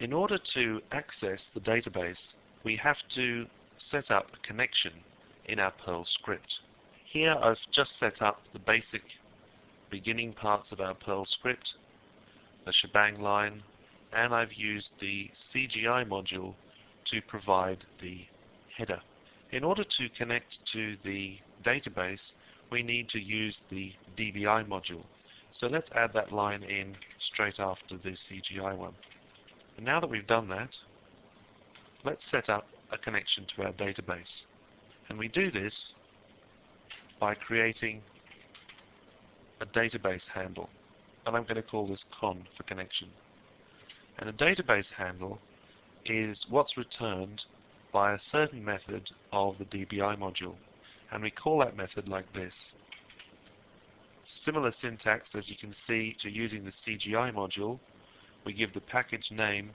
In order to access the database, we have to set up a connection in our Perl script. Here I've just set up the basic beginning parts of our Perl script, the shebang line, and I've used the CGI module to provide the header. In order to connect to the database, we need to use the DBI module. So let's add that line in straight after the CGI one. And now that we've done that, let's set up a connection to our database. And we do this by creating a database handle. And I'm going to call this con for connection. And a database handle is what's returned by a certain method of the DBI module. And we call that method like this. Similar syntax as you can see to using the CGI module. We give the package name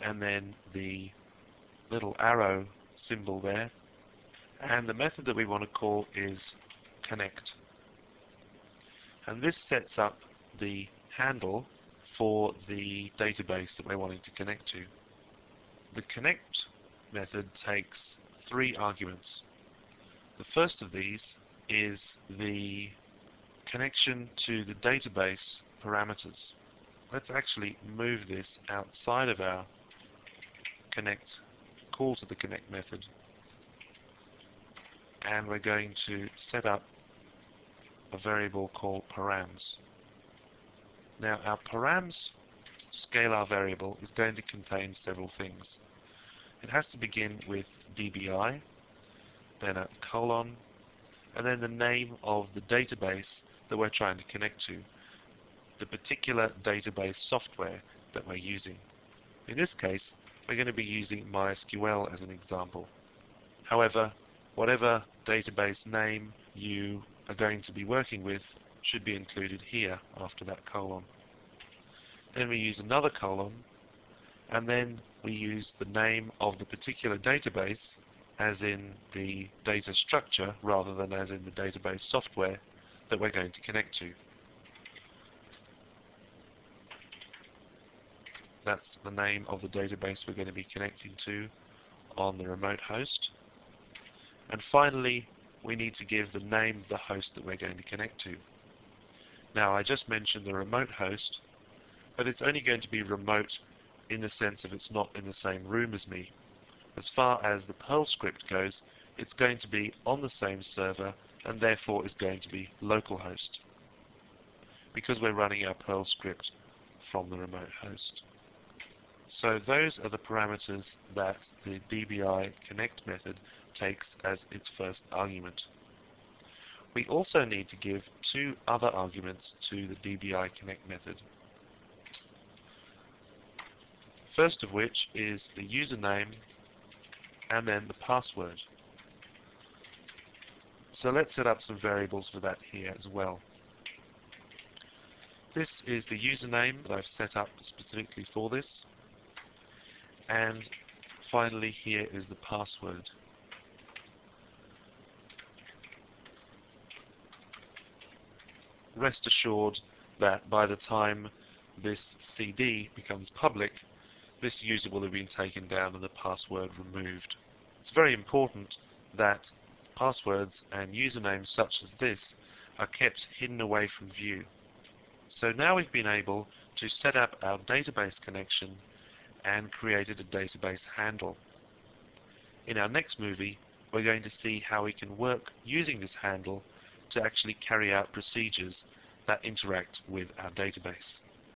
and then the little arrow symbol there. And the method that we want to call is connect. And this sets up the handle for the database that we're wanting to connect to. The connect method takes three arguments. The first of these is the connection to the database parameters. Let's actually move this outside of our connect call to the connect method and we're going to set up a variable called params. Now our params scalar variable is going to contain several things. It has to begin with DBI, then a colon, and then the name of the database that we're trying to connect to, the particular database software that we're using. In this case, we're going to be using MySQL as an example. However, whatever database name you are going to be working with should be included here after that colon. Then we use another colon, and then we use the name of the particular database as in the data structure rather than as in the database software that we're going to connect to. That's the name of the database we're going to be connecting to on the remote host. And finally, we need to give the name of the host that we're going to connect to. Now, I just mentioned the remote host, but it's only going to be remote in the sense of it's not in the same room as me. As far as the Perl script goes, it's going to be on the same server and therefore is going to be localhost because we're running our Perl script from the remote host. So those are the parameters that the DBI connect method takes as its first argument. We also need to give two other arguments to the DBI connect method. First of which is the username and then the password. So let's set up some variables for that here as well. This is the username that I've set up specifically for this. And finally here is the password. Rest assured that by the time this CD becomes public, this user will have been taken down and the password removed. It's very important that passwords and usernames such as this are kept hidden away from view. So now we've been able to set up our database connection and created a database handle. In our next movie, we're going to see how we can work using this handle to actually carry out procedures that interact with our database.